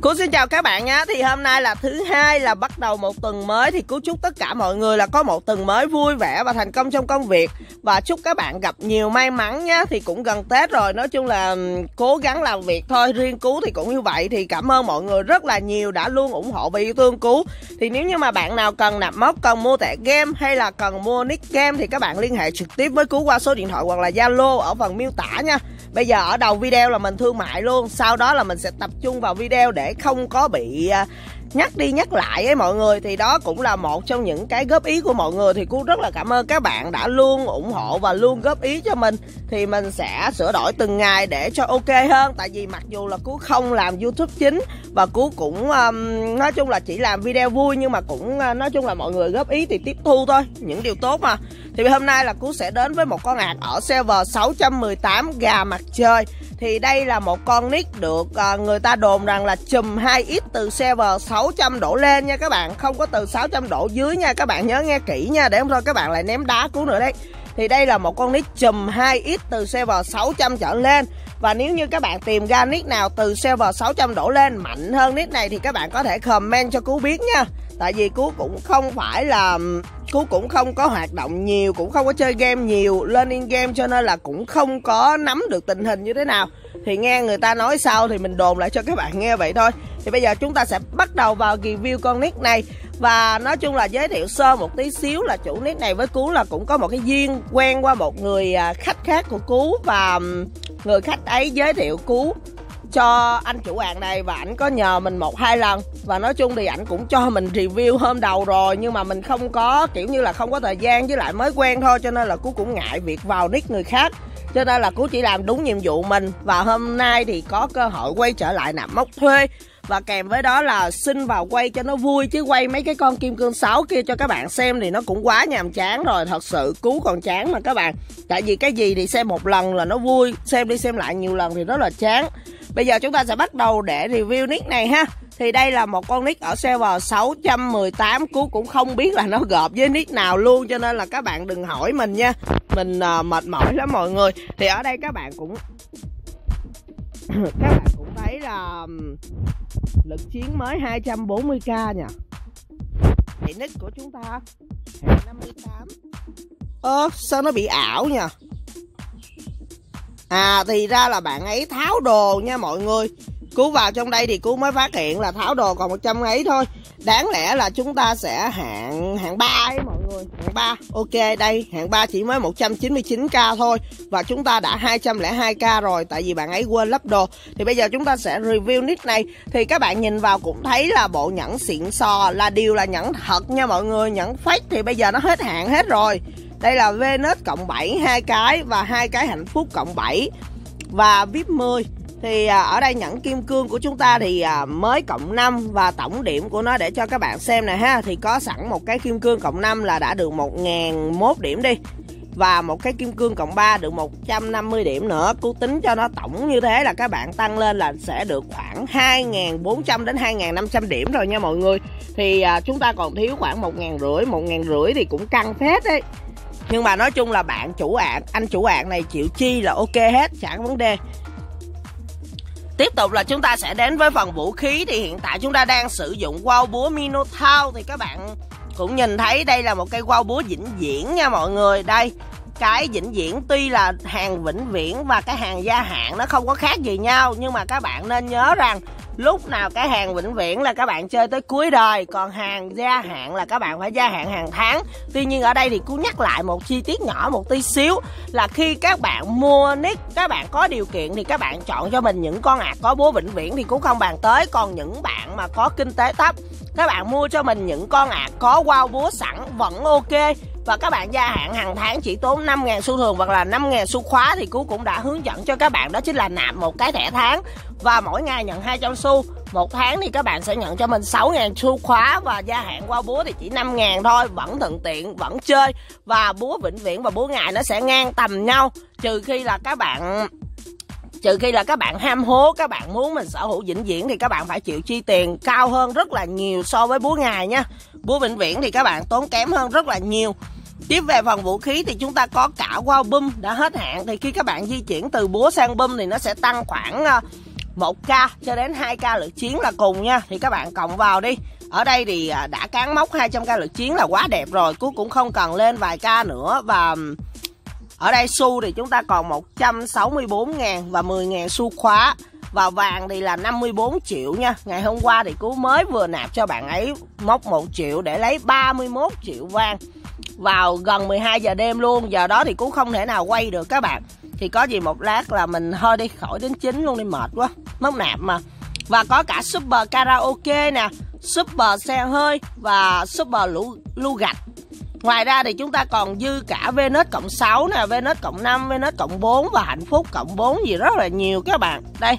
Cô xin chào các bạn nhé Thì hôm nay là thứ hai là bắt đầu một tuần mới. Thì cú chúc tất cả mọi người là có một tuần mới vui vẻ và thành công trong công việc. Và chúc các bạn gặp nhiều may mắn nhé Thì cũng gần Tết rồi. Nói chung là cố gắng làm việc thôi. Riêng Cú thì cũng như vậy. Thì cảm ơn mọi người rất là nhiều đã luôn ủng hộ và yêu thương Cú Thì nếu như mà bạn nào cần nạp mốc, cần mua tệ game hay là cần mua nick game Thì các bạn liên hệ trực tiếp với Cú qua số điện thoại hoặc là Zalo ở phần miêu tả nha. Bây giờ ở đầu video là mình thương mại luôn Sau đó là mình sẽ tập trung vào video để không có bị à, nhắc đi nhắc lại ấy mọi người. Thì đó cũng là một trong những cái góp ý của mọi người. Thì cũng rất là cảm ơn các bạn đã luôn ủng hộ và luôn góp ý cho mình. Thì mình sẽ sửa đổi từng ngày để cho ok hơn. Tại vì mặc dù là cú không làm youtube chính và cú cũng um, nói chung là chỉ làm video vui nhưng mà cũng uh, nói chung là mọi người góp ý thì tiếp thu thôi những điều tốt mà thì hôm nay là cú sẽ đến với một con ạc ở server 618 gà mặt trời. Thì đây là một con nick được uh, người ta đồn rằng là chùm 2x từ server 600 độ lên nha các bạn. Không có từ 600 độ dưới nha các bạn nhớ nghe kỹ nha để không thôi các bạn lại ném đá cú nữa đấy. Thì đây là một con nick chùm 2x từ server 600 trở lên. Và nếu như các bạn tìm ra nick nào từ server 600 đổ lên mạnh hơn nick này thì các bạn có thể comment cho Cú biết nha. Tại vì Cú cũng không phải là Cú cũng không có hoạt động nhiều, cũng không có chơi game nhiều, lên in game cho nên là cũng không có nắm được tình hình như thế nào. Thì nghe người ta nói sau thì mình đồn lại cho các bạn nghe vậy thôi. Thì bây giờ chúng ta sẽ bắt đầu vào review con nick này. Và nói chung là giới thiệu sơ một tí xíu là chủ nick này với Cú là cũng có một cái duyên quen qua một người à, khách khác của Cú. Và người khách ấy giới thiệu Cú cho anh chủ hàng này và ảnh có nhờ mình một, hai lần. Và nói chung thì ảnh cũng cho mình review hôm đầu rồi, nhưng mà mình không có, kiểu như là không có thời gian với lại mới quen thôi, cho nên là cú cũng ngại việc vào nick người khác. Cho nên là cú chỉ làm đúng nhiệm vụ mình. Và hôm nay thì có cơ hội quay trở lại nạp mốc thuê. Và kèm với đó là xin vào quay cho nó vui, chứ quay mấy cái con kim cương 6 kia cho các bạn xem thì nó cũng quá nhàm chán rồi. Thật sự cú còn chán mà các bạn. Tại vì cái gì thì xem một lần là nó vui, xem đi xem lại nhiều lần thì rất là chán bây giờ chúng ta sẽ bắt đầu để review nick này ha. Thì đây là một con nick ở server 618 Cú cũng không biết là nó gộp với nick nào luôn Cho nên là các bạn đừng hỏi mình nha. Mình uh, mệt mỏi lắm mọi người. Thì ở đây các bạn cũng Các bạn cũng thấy là Lực chiến mới 240k nha Thì nick của chúng ta 58 Ơ sao nó bị ảo nha À thì ra là bạn ấy tháo đồ nha mọi người. Cú vào trong đây thì Cú mới phát hiện là tháo đồ còn 100 ấy thôi. Đáng lẽ là chúng ta sẽ hạng hạng 3 ấy mọi người, Hạng 3 Ok, đây, hạng 3 chỉ mới 199k thôi Và chúng ta đã 202k rồi, Tại vì bạn ấy quên lắp đồ. Thì bây giờ chúng ta sẽ review nick này. Thì các bạn nhìn vào cũng thấy là bộ nhẫn xịn sò Là điều là nhẫn thật nha mọi người, Nhẫn fake thì bây giờ nó hết hạn hết rồi đây là Venus cộng 7 hai cái và hai cái hạnh phúc cộng 7 và VIP 10 thì à, ở đây nhẫn kim cương của chúng ta thì à, mới cộng 5 và tổng điểm của nó để cho các bạn xem này ha. Thì có sẵn một cái kim cương cộng 5 là đã được 1001 điểm đi. Và một cái kim cương cộng 3 được 150 điểm nữa. Cứ tính cho nó tổng như thế là các bạn tăng lên là sẽ được khoảng 2.400 đến 2.500 điểm rồi nha mọi người. Thì à, chúng ta còn thiếu khoảng 1.500 1.500 thì cũng căng phết đấy nhưng mà nói chung là bạn chủ ạn, anh chủ ạn này chịu chi là ok hết chẳng vấn đề. Tiếp tục là chúng ta sẽ đến với phần vũ khí. Thì hiện tại chúng ta đang sử dụng wow búa Minotaur. Thì các bạn cũng nhìn thấy đây là một cây wow búa vĩnh viễn nha mọi người. Đây, cái vĩnh viễn tuy là hàng vĩnh viễn và cái hàng gia hạn nó không có khác gì nhau. Nhưng mà các bạn nên nhớ rằng lúc nào cái hàng vĩnh viễn là các bạn chơi tới cuối đời, còn hàng gia hạn là các bạn phải gia hạn hàng tháng. Tuy nhiên ở đây thì cũng nhắc lại một chi tiết nhỏ, một tí xíu, là khi các bạn mua nick, các bạn có điều kiện thì các bạn chọn cho mình những con ạc có búa vĩnh viễn thì cũng không bàn tới, còn những bạn mà có kinh tế thấp, các bạn mua cho mình những con ạc có wow búa sẵn, vẫn ok và các bạn gia hạn hàng tháng chỉ tốn 5.000 xu thường hoặc là 5.000 xu khóa thì Cú cũng đã hướng dẫn cho các bạn. Đó chính là nạp một cái thẻ tháng và mỗi ngày nhận 200 xu. Một tháng thì các bạn sẽ nhận cho mình 6.000 xu khóa và gia hạn qua búa thì chỉ 5.000 thôi. Vẫn thuận tiện, vẫn chơi và búa vĩnh viễn và búa ngày nó sẽ ngang tầm nhau. Trừ khi là các bạn, trừ khi là các bạn ham hố, các bạn muốn mình sở hữu vĩnh viễn thì các bạn phải chịu chi tiền cao hơn rất là nhiều so với búa ngày nha. Búa vĩnh viễn thì các bạn tốn kém hơn rất là nhiều. Tiếp về phần vũ khí thì chúng ta có cả wow bum đã hết hạn. Thì khi các bạn di chuyển từ búa sang bum thì nó sẽ tăng khoảng ờ, 1k cho đến 2k lượt chiến là cùng nha. Thì các bạn cộng vào đi. Ở đây thì ờ, đã cán mốc 200k lượt chiến là quá đẹp rồi. Cuối cũng không cần lên vài k nữa. Và ở đây xu thì chúng ta còn 164.000 và 10.000 xu khóa. Và vàng thì là 54 triệu nha. Ngày hôm qua thì Cú mới vừa nạp cho bạn ấy mốc 1 triệu để lấy 31 triệu vàng. Vào gần 12 giờ đêm luôn Giờ đó thì cũng không thể nào quay được các bạn Thì có gì một lát là mình hơi đi khỏi đến chín luôn đi mệt quá mất nạp mà Và có cả super karaoke nè Super xe hơi và super lũ lưu gạch Ngoài ra thì chúng ta còn dư cả Venus cộng 6 nè, Venus cộng 5, Venus cộng 4 và hạnh phúc cộng 4 gì rất là nhiều các bạn. Đây.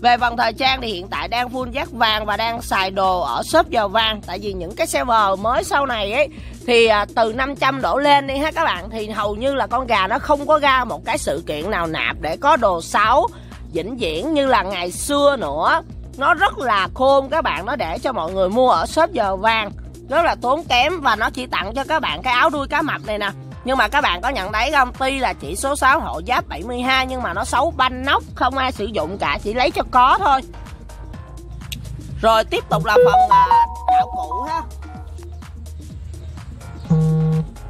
Về phần thời trang thì hiện tại đang full giác vàng và đang xài đồ ở shop giờ vàng. Tại vì những cái server mới sau này ấy, Thì à, từ 500 đổ lên đi ha các bạn, Thì hầu như là con gà nó không có ra một cái sự kiện nào nạp để có đồ xấu Vĩnh viễn như là ngày xưa nữa. Nó rất là khôn các bạn, Nó để cho mọi người mua ở shop giờ vàng. Rất là tốn kém và nó chỉ tặng cho các bạn cái áo đuôi cá mập này nè nhưng mà các bạn có nhận thấy không? Tuy là chỉ số 6 hộ giáp 72 nhưng mà nó xấu banh nóc, không ai sử dụng cả, chỉ lấy cho có thôi. Rồi, tiếp tục là phần à, đạo cụ ha.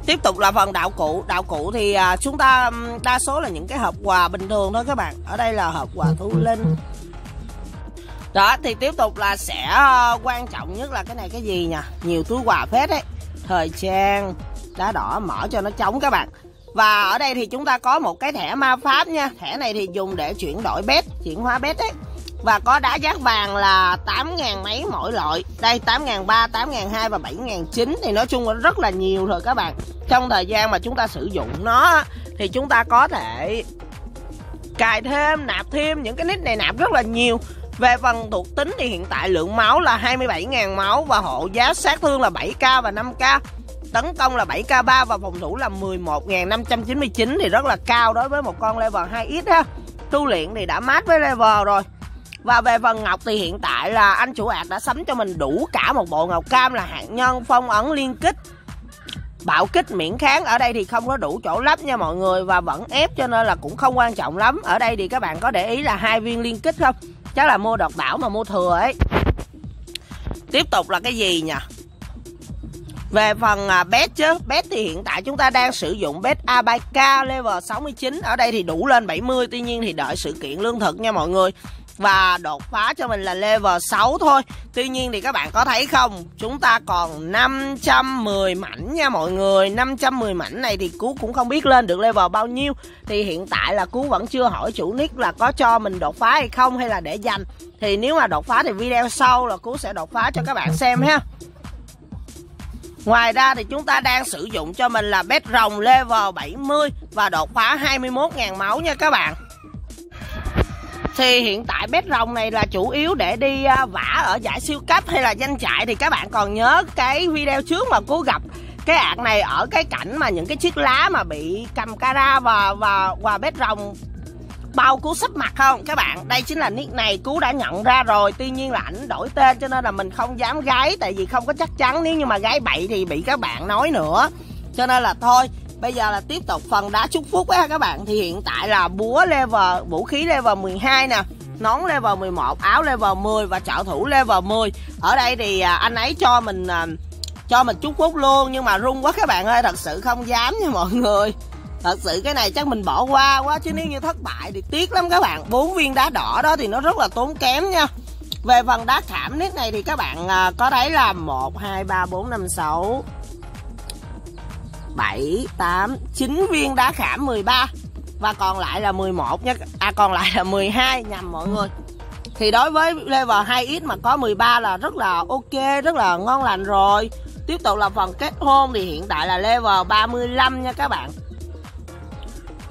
Tiếp tục là phần đạo cụ. Đạo cụ thì à, chúng ta đa số là những cái hộp quà bình thường thôi các bạn. Ở đây là hộp quà thu linh. Đó, thì tiếp tục là sẽ ờ, quan trọng nhất là cái này cái gì nhỉ? Nhiều túi quà phết đấy thời trang đá đỏ mở cho nó trống các bạn. Và ở đây thì chúng ta có một cái thẻ ma pháp nha. Thẻ này thì dùng để chuyển đổi bét chuyển hóa bét đấy. Và có đá giác vàng là 8 ngàn mấy mỗi loại. Đây 8 ngàn 3, 8 ngàn 2 và 7 ngàn 9 Thì nói chung là rất là nhiều rồi các bạn. Trong thời gian mà chúng ta sử dụng nó Thì chúng ta có thể cài thêm, nạp thêm Những cái nick này nạp rất là nhiều. Về phần thuộc tính thì hiện tại lượng máu là 27.000 máu và hộ giá sát thương là 7k và 5k. Tấn công là 7k3 và phòng thủ là 11.599 thì rất là cao đối với một con level 2x ha. Tu luyện thì đã mát với level rồi. Và về phần ngọc thì hiện tại là anh chủ ạc đã sắm cho mình đủ cả một bộ ngọc cam là hạt nhân, phong ấn, liên kích bạo kích miễn kháng. Ở đây thì không có đủ chỗ lắp nha mọi người và vẫn ép cho nên là cũng không quan trọng lắm. Ở đây thì các bạn có để ý là hai viên liên kích không? Chắc là mua đọt đảo mà mua thừa ấy. Tiếp tục là cái gì nhỉ? Về phần à, bet chứ bet thì hiện tại chúng ta đang sử dụng bet Abaca level 69 ở đây thì đủ lên 70 tuy nhiên thì đợi sự kiện lương thực nha mọi người. Và đột phá cho mình là level 6 thôi. Tuy nhiên thì các bạn có thấy không, Chúng ta còn 510 mảnh nha mọi người. 510 mảnh này thì Cú cũng không biết lên được level bao nhiêu. Thì hiện tại là Cú vẫn chưa hỏi chủ nick là có cho mình đột phá hay không hay là để dành. Thì nếu mà đột phá thì video sau là Cú sẽ đột phá cho các bạn xem ha. Ngoài ra thì chúng ta đang sử dụng cho mình là bét rồng level 70 và đột phá 21.000 máu nha các bạn. Thì hiện tại bét rồng này là chủ yếu để đi à, vả ở giải siêu cấp hay là danh trại thì các bạn còn nhớ cái video trước mà cô gặp cái ạc này ở cái cảnh mà những cái chiếc lá mà bị cầm cara và và và bét rồng bao cú sấp mặt không? Các bạn đây chính là nick này cú đã nhận ra rồi. Tuy nhiên là ảnh đổi tên cho nên là mình không dám gái tại vì không có chắc chắn. Nếu như mà gái bậy thì bị các bạn nói nữa. Cho nên là thôi Bây giờ là tiếp tục phần đá chúc phúc á các bạn. Thì hiện tại là búa level, vũ khí level 12 nè Nón level 11, áo level 10 và trợ thủ level 10 Ở đây thì à, anh ấy cho mình à, cho mình chúc phúc luôn. Nhưng mà rung quá các bạn ơi, thật sự không dám nha mọi người. Thật sự cái này chắc mình bỏ qua quá Chứ nếu như thất bại thì tiếc lắm các bạn. Bốn viên đá đỏ đó thì nó rất là tốn kém nha. Về phần đá khảm nít này thì các bạn à, có thấy là 1, 2, 3, 4, 5, 6 7, 8, 9 viên đá khảm 13 Và còn lại là 11 nha. À còn lại là 12 nhầm mọi người. Thì đối với level 2X mà có 13 là rất là ok, rất là ngon lành rồi. Tiếp tục là phần kết hôn thì hiện tại là level 35 nha các bạn.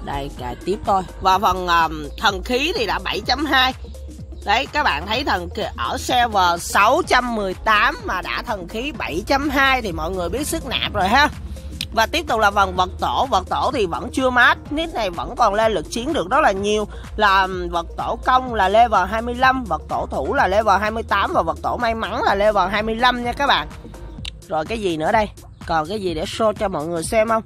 Đây cài tiếp thôi. Và phần um, thần khí thì đã 7.2 Đấy các bạn thấy thần ở server 618 mà đã thần khí 7.2 thì mọi người biết sức nạp rồi ha. Và tiếp tục là phần vật tổ. Vật tổ thì vẫn chưa mát nít này vẫn còn lên lực chiến được rất là nhiều. Là vật tổ công là level 25 vật tổ thủ là level 28 và vật tổ may mắn là level 25 nha các bạn. Rồi cái gì nữa đây? Còn cái gì để show cho mọi người xem không?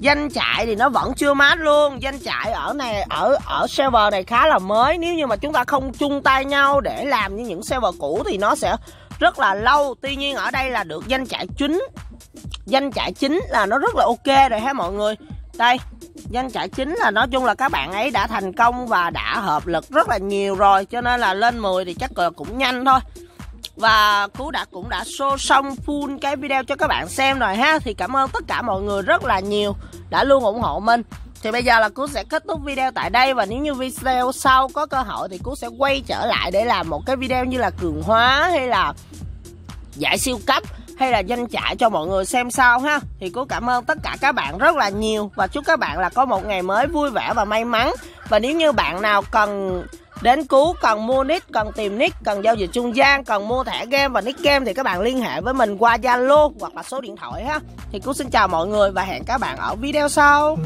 Danh trại thì nó vẫn chưa mát luôn. Danh trại ở này, ở ở server này khá là mới. Nếu như mà chúng ta không chung tay nhau để làm như những server cũ thì nó sẽ rất là lâu. Tuy nhiên ở đây là được danh trại chính. Danh trại chính là nó rất là ok rồi ha mọi người. Đây danh trại chính là nói chung là các bạn ấy đã thành công và đã hợp lực rất là nhiều rồi. Cho nên là lên 10 thì chắc là cũng nhanh thôi và Cú đã cũng đã show xong full cái video cho các bạn xem rồi ha. Thì cảm ơn tất cả mọi người rất là nhiều đã luôn ủng hộ mình. Thì bây giờ là Cú sẽ kết thúc video tại đây Và nếu như video sau có cơ hội thì Cú sẽ quay trở lại để làm một cái video như là cường hóa hay là giải siêu cấp hay là danh trại cho mọi người xem sau ha. Thì cô cảm ơn tất cả các bạn rất là nhiều và chúc các bạn là có một ngày mới vui vẻ và may mắn. Và nếu như bạn nào cần đến cứu, cần mua nick, cần tìm nick, cần giao dịch trung gian, cần mua thẻ game và nick game thì các bạn liên hệ với mình qua zalo hoặc là số điện thoại ha. Thì cũng xin chào mọi người và hẹn các bạn ở video sau.